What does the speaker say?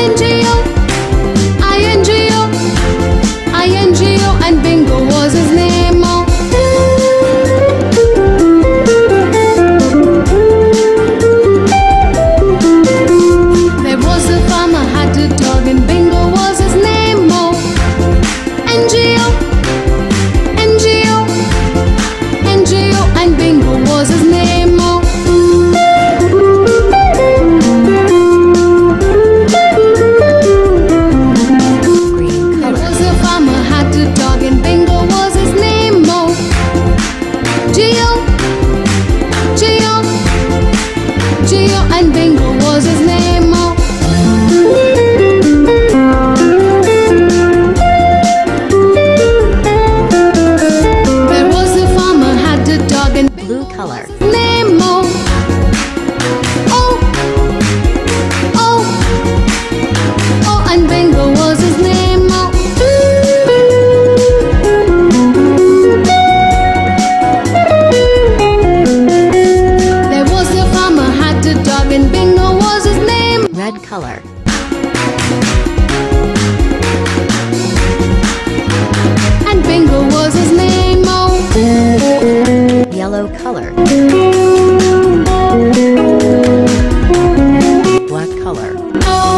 என்று and Bingo was his name. Oh. There was a farmer had a dog Blue color. Oh. red color. And Bingo was his name. Oh. Yellow color. Black color. Oh.